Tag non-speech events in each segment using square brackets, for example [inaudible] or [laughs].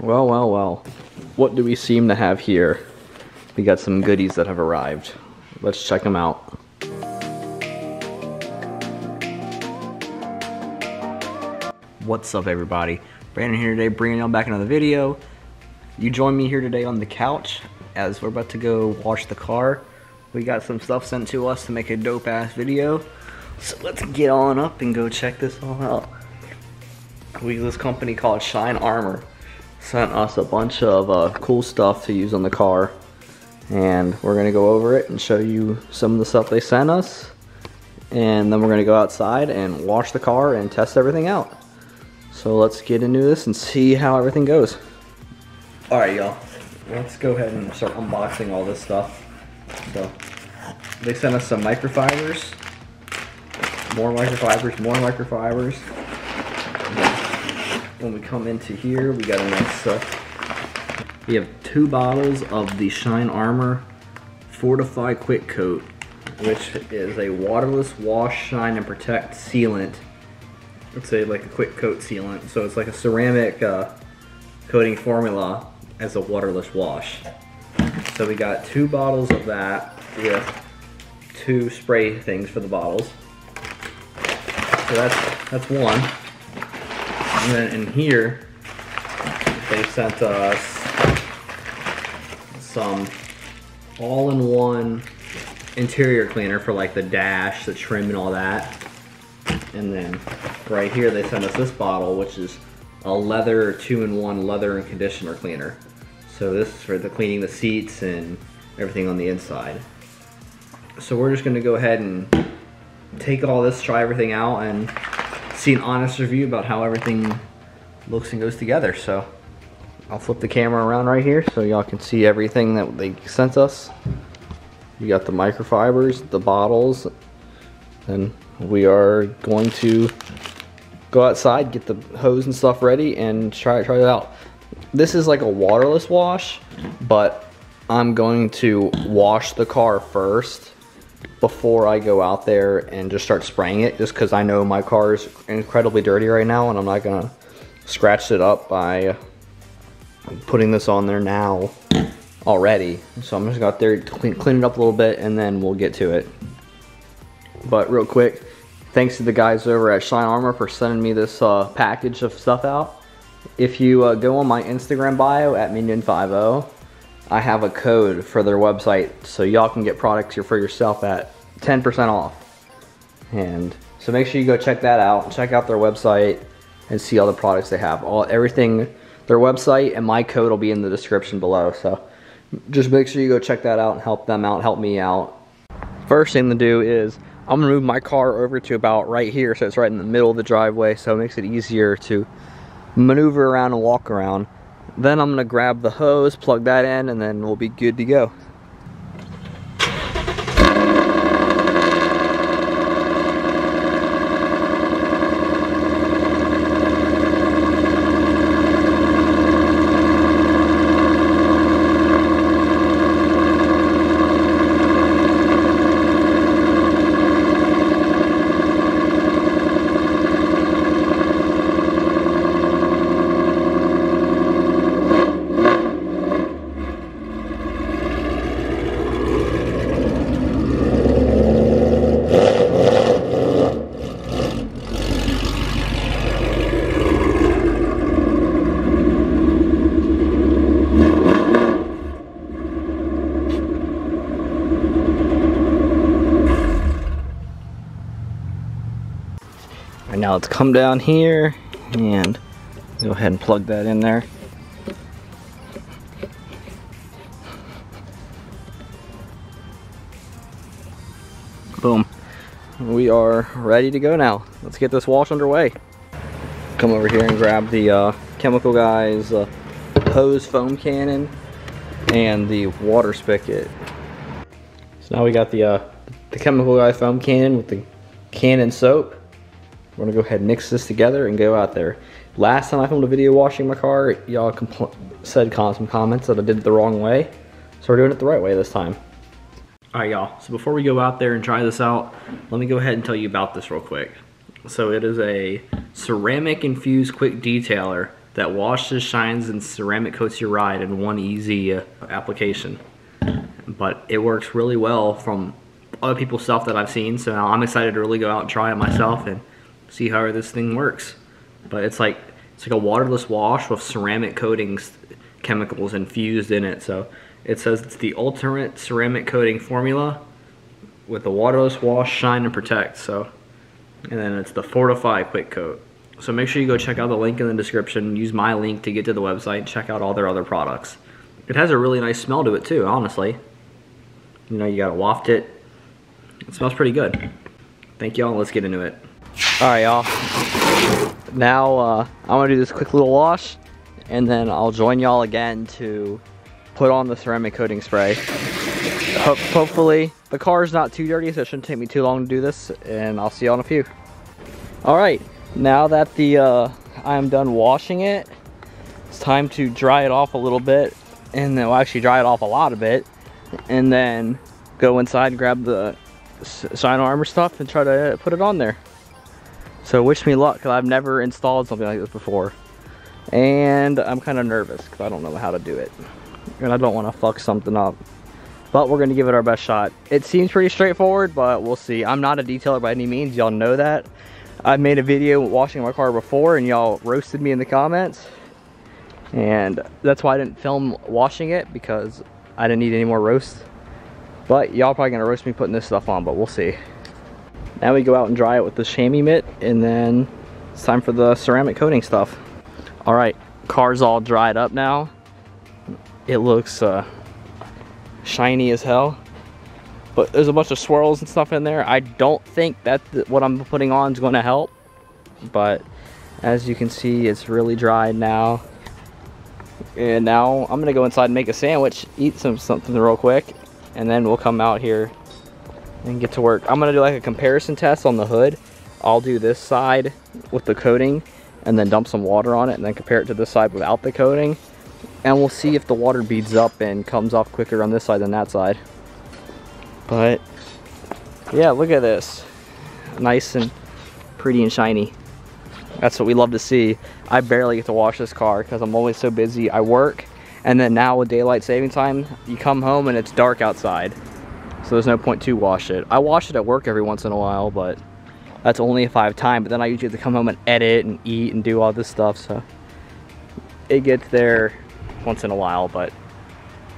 Well, well, well. What do we seem to have here? We got some goodies that have arrived. Let's check them out. What's up everybody? Brandon here today bringing y'all back another video. You join me here today on the couch as we're about to go wash the car. We got some stuff sent to us to make a dope ass video. So let's get on up and go check this all out. We this company called Shine Armor sent us a bunch of uh, cool stuff to use on the car and we're gonna go over it and show you some of the stuff they sent us and then we're gonna go outside and wash the car and test everything out. So let's get into this and see how everything goes. All right, y'all. Let's go ahead and start unboxing all this stuff. So they sent us some microfibers, more microfibers, more microfibers. When we come into here, we got a nice, uh, we have two bottles of the Shine Armor Fortify Quick Coat, which is a waterless wash, shine, and protect sealant. It's a like a quick coat sealant, so it's like a ceramic uh, coating formula as a waterless wash. So we got two bottles of that with two spray things for the bottles. So that's that's one. And then in here, they sent us some all-in-one interior cleaner for like the dash, the trim and all that. And then right here they sent us this bottle, which is a leather two-in-one leather and conditioner cleaner. So this is for the cleaning the seats and everything on the inside. So we're just gonna go ahead and take all this, try everything out, and see an honest review about how everything looks and goes together. So I'll flip the camera around right here so y'all can see everything that they sent us. You got the microfibers, the bottles, and we are going to go outside, get the hose and stuff ready, and try try it out. This is like a waterless wash, but I'm going to wash the car first before I go out there and just start spraying it just because I know my car is incredibly dirty right now and I'm not gonna scratch it up by putting this on there now already. So I'm just to go out there clean, clean it up a little bit and then we'll get to it. But real quick, thanks to the guys over at Shine Armor for sending me this uh, package of stuff out. If you uh, go on my Instagram bio at Minion50, I have a code for their website so y'all can get products for yourself at 10% off. And so make sure you go check that out. Check out their website and see all the products they have. All everything, their website and my code will be in the description below. So just make sure you go check that out and help them out, help me out. First thing to do is I'm gonna move my car over to about right here so it's right in the middle of the driveway so it makes it easier to maneuver around and walk around. Then I'm gonna grab the hose, plug that in, and then we'll be good to go. Now let's come down here and go ahead and plug that in there. Boom. We are ready to go now. Let's get this wash underway. Come over here and grab the uh, Chemical Guys uh, hose foam cannon and the water spigot. So now we got the, uh, the Chemical Guy foam cannon with the cannon soap. We're gonna go ahead and mix this together and go out there. Last time I filmed a video washing my car, y'all said some comments that I did it the wrong way. So we're doing it the right way this time. All right, y'all. So before we go out there and try this out, let me go ahead and tell you about this real quick. So it is a ceramic infused quick detailer that washes, shines, and ceramic coats your ride in one easy uh, application. But it works really well from other people's stuff that I've seen, so now I'm excited to really go out and try it myself and see how this thing works. But it's like it's like a waterless wash with ceramic coatings chemicals infused in it. So it says it's the ultimate ceramic coating formula with the waterless wash, shine, and protect. So, and then it's the Fortify Quick Coat. So make sure you go check out the link in the description. Use my link to get to the website. Check out all their other products. It has a really nice smell to it too, honestly. You know, you gotta waft it. It smells pretty good. Thank y'all. Let's get into it. All right, y'all. Now uh, I'm gonna do this quick little wash, and then I'll join y'all again to put on the ceramic coating spray. Ho hopefully the car is not too dirty, so it shouldn't take me too long to do this, and I'll see y'all in a few. All right, now that the uh, I'm done washing it, it's time to dry it off a little bit, and then we'll actually dry it off a lot of bit, and then go inside and grab the Shine Armor stuff and try to put it on there. So wish me luck, because I've never installed something like this before. And I'm kind of nervous, because I don't know how to do it. And I don't want to fuck something up but we're gonna give it our best shot. It seems pretty straightforward, but we'll see. I'm not a detailer by any means, y'all know that. I made a video washing my car before and y'all roasted me in the comments. And that's why I didn't film washing it because I didn't need any more roast. But y'all probably gonna roast me putting this stuff on, but we'll see. Now we go out and dry it with the chamois mitt and then it's time for the ceramic coating stuff. All right, car's all dried up now. It looks uh, shiny as hell. But there's a bunch of swirls and stuff in there. I don't think that what I'm putting on is going to help. But as you can see, it's really dried now. And now I'm going to go inside and make a sandwich, eat some something real quick, and then we'll come out here and get to work. I'm to do like a comparison test on the hood. I'll do this side with the coating and then dump some water on it and then compare it to this side without the coating. And we'll see if the water beads up and comes off quicker on this side than that side. But yeah look at this. Nice and pretty and shiny. That's what we love to see. I barely get to wash this car because I'm always so busy. I work and then now with daylight saving time you come home and it's dark outside so there's no point to wash it I wash it at work every once in a while but that's only if I have time but then I usually have to come home and edit and eat and do all this stuff so it gets there once in a while, but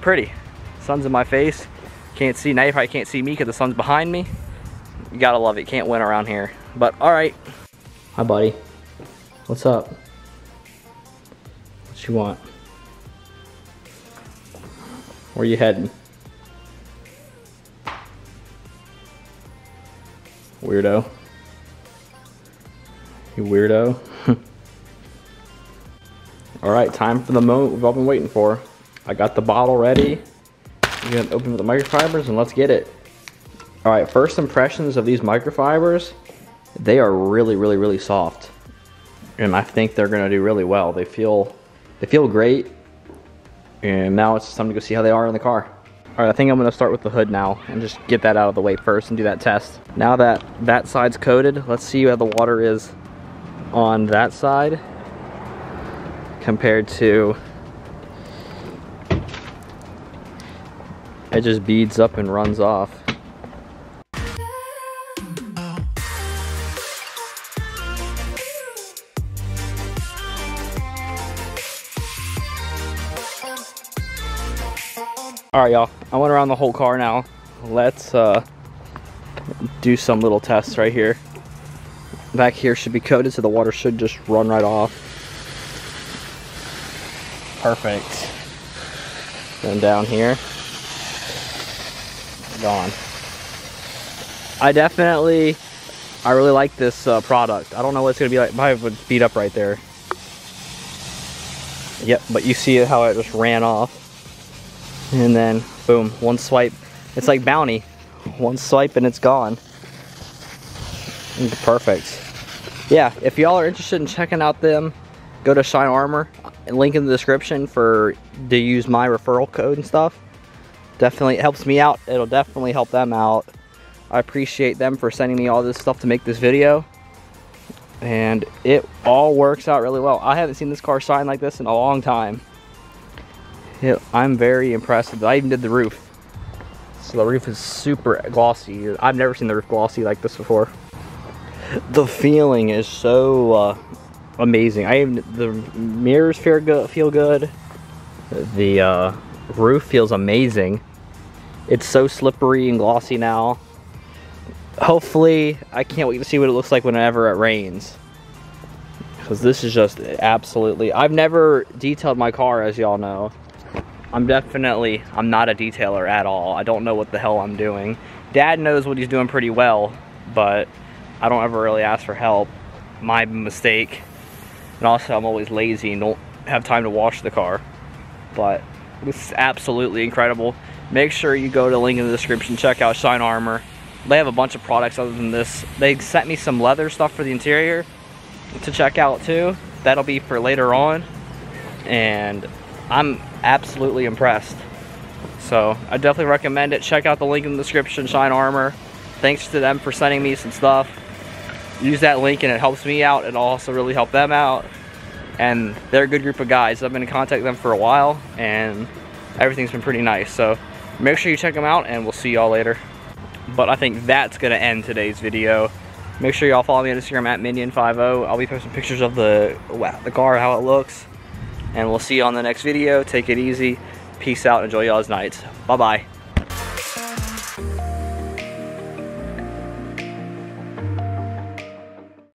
pretty. Sun's in my face. Can't see, now you probably can't see me because the sun's behind me. You gotta love it, can't win around here. But all right. Hi buddy, what's up? What you want? Where you heading? Weirdo. You weirdo. [laughs] All right, time for the moment we've all been waiting for. I got the bottle ready. I'm gonna open up the microfibers and let's get it. All right, first impressions of these microfibers, they are really, really, really soft. And I think they're gonna do really well. They feel, they feel great. And now it's time to go see how they are in the car. All right, I think I'm gonna start with the hood now and just get that out of the way first and do that test. Now that that side's coated, let's see how the water is on that side compared to it just beads up and runs off. All right, y'all, I went around the whole car now. Let's uh, do some little tests right here. Back here should be coated so the water should just run right off. Perfect. Then down here. Gone. I definitely, I really like this uh, product. I don't know what it's gonna be like. I would speed up right there. Yep, but you see how it just ran off. And then, boom, one swipe. It's like Bounty. One swipe and it's gone. Perfect. Yeah, if y'all are interested in checking out them, go to Shine Armor link in the description for to use my referral code and stuff. Definitely helps me out. It'll definitely help them out. I appreciate them for sending me all this stuff to make this video. and it all works out really well. I haven't seen this car shine like this in a long time. It, I'm very impressed. I even did the roof. So the roof is super glossy. I've never seen the roof glossy like this before. The feeling is so uh, amazing. I even the mirrors feel good. Feel good. The uh, roof feels amazing. It's so slippery and glossy now. Hopefully, I can't wait to see what it looks like whenever it rains. Because this is just absolutely... I've never detailed my car, as y'all know. I'm definitely... I'm not a detailer at all. I don't know what the hell I'm doing. Dad knows what he's doing pretty well, but I don't ever really ask for help. My mistake. And also, I'm always lazy and don't have time to wash the car. But is absolutely incredible. Make sure you go to the link in the description, check out Shine Armor. They have a bunch of products other than this. They sent me some leather stuff for the interior to check out too. That'll be for later on. And I'm absolutely impressed. So I definitely recommend it. Check out the link in the description, Shine Armor. Thanks to them for sending me some stuff. Use that link and it helps me out. It'll also really help them out. And they're a good group of guys. I've been in contact with them for a while and everything's been pretty nice. So make sure you check them out and we'll see y'all later. But I think that's gonna end today's video. Make sure y'all follow me on Instagram at Minion50. I'll be posting pictures of the, the car, how it looks. And we'll see you on the next video. Take it easy. Peace out. Enjoy y'all's nights. Bye-bye.